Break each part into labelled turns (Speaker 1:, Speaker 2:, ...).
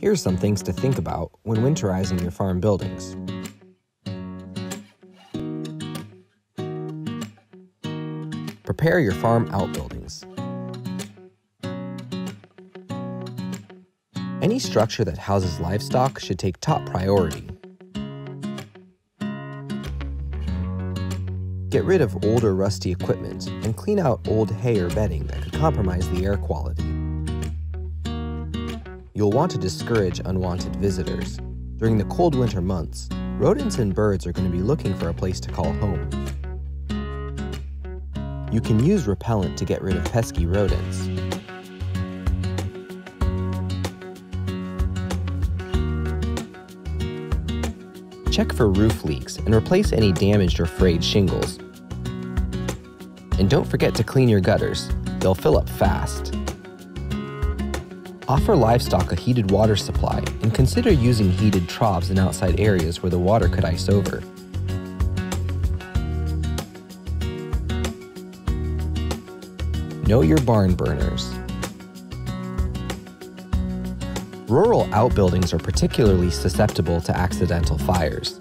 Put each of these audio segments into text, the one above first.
Speaker 1: Here's some things to think about when winterizing your farm buildings. Prepare your farm outbuildings. Any structure that houses livestock should take top priority. Get rid of old or rusty equipment and clean out old hay or bedding that could compromise the air quality. You'll want to discourage unwanted visitors. During the cold winter months, rodents and birds are going to be looking for a place to call home. You can use repellent to get rid of pesky rodents. Check for roof leaks and replace any damaged or frayed shingles. And don't forget to clean your gutters, they'll fill up fast. Offer livestock a heated water supply and consider using heated troughs in outside areas where the water could ice over. Know your barn burners. Rural outbuildings are particularly susceptible to accidental fires.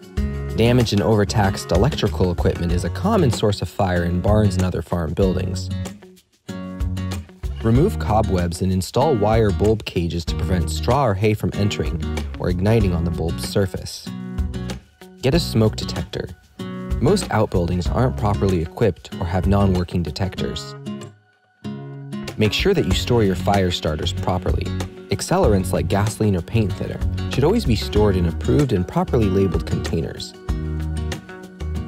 Speaker 1: Damaged and overtaxed electrical equipment is a common source of fire in barns and other farm buildings. Remove cobwebs and install wire bulb cages to prevent straw or hay from entering or igniting on the bulb's surface. Get a smoke detector. Most outbuildings aren't properly equipped or have non-working detectors. Make sure that you store your fire starters properly Accelerants like gasoline or paint thinner should always be stored in approved and properly labeled containers.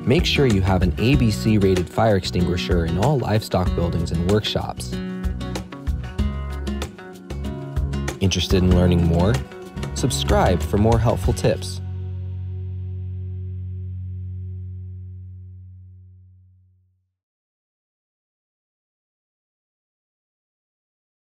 Speaker 1: Make sure you have an ABC rated fire extinguisher in all livestock buildings and workshops. Interested in learning more? Subscribe for more helpful tips.